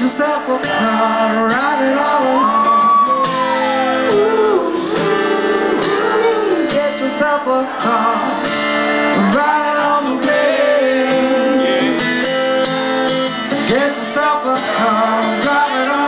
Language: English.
yourself a car, ride it all alone. Get yourself a car, ride it on the way. Get yourself a car, drive it on.